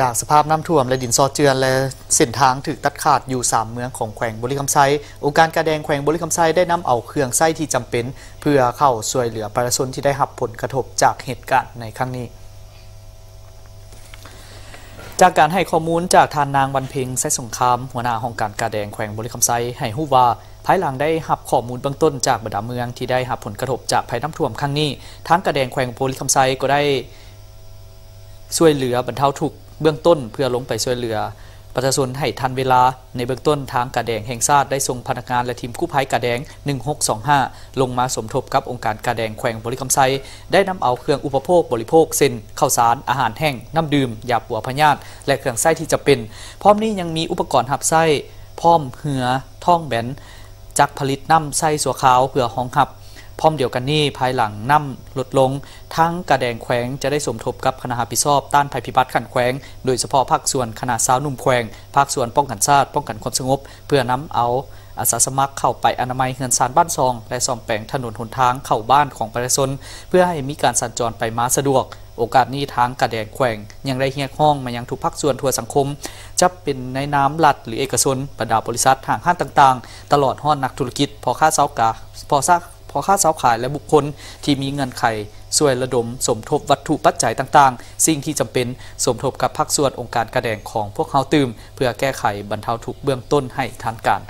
จากสภาพน้ำท่วมและดินซอเจือนและเส้นทางถึกตัดขาดอยู่ 3 เมืองของแขวงบริคำไซองค์การการแดงแขวงบริคำไซได้นำเอาเครื่องไส้ที่จำเป็น เพื่อเข้าช่วยเหลือประชาชนที่ได้รับผลกระทบจากเหตุการณ์ในครั้งนี้ จากการให้ข้อมูลจากทานนางวันเพ็งไซสงคราม หัวหน้าห้องการการแดงแขวงบริคำไซให้ฮู้ว่าภายหลังได้หับข้อมูลเบื้องต้นจากบรรดาเมืองที่ได้หับผลกระทบจากภัยน้ำท่วมครั้งนี้ทางกระแดงแขวงบริคำไซก็ได้ช่วยเหลือบรรเทาทุกข์ เบื้องต้นเพื่อลงไปช่วยเหลือ ประชาชนให้ทันเวลาในเบื้องต้นทางกระแดงแห่งชาติได้ส่งพนักงานและทีมกู้ภัยกระแดง 1625 ลงมาสมทบกับองค์การกระแดงแขวงบริคำไซได้นำเอาเครื่องอุปโภคบริโภคเส้นข้าวสารอาหารแห้งน้ำดื่มยาปัวพยาธิและเครื่องไส้ที่จะเป็น พร้อมนี้ยังมีอุปกรณ์หับไส้พร้อมเหือท่องแบนจักผลิตน้ำไส้สัวขาวเพื่อห้องหับ พร้อมเดียวกันนี้ภายหลังน้ำลดลง ทั้งกระแดงแขวงจะได้สมทบกับคณะรับผิดชอบต้านภัยพิบัติขันแขวง โดยเฉพาะภาคส่วนคณะสาวนุ่มแขวง ภาคส่วนป้องกันชาติป้องกันความสงบ เพื่อนำเอาอาสาสมัครเข้าไปอนามัยเฮือนซานบ้านซอง และซ่อมแปลงถนนหนทางเข้าบ้านของประชาชนเพื่อให้มีการสัญจรไปมาสะดวก โอกาสนี้ทางกระแดงแขวง ยังได้เฮียกห้องมายังทุกภาคส่วนทั่วสังคม จะเป็นในน้ำรัฐหรือเอกชนบรรดาบริษัททางห้างต่าง ๆ ตลอดห้อนนักธุรกิจพอค่าเสากาพอซาพ อค่าเสาขายและบุคคลที่มีเงินไขช่วยระดมสมทบวัตถุปัจจัยต่างๆ สิ่งที่จำเป็นสมทบกับภาคส่วนองค์การกระแดงของพวกเขาตื่ม เพื่อแก้ไขบรรเทาทุกเบื้องต้นให้ทันการ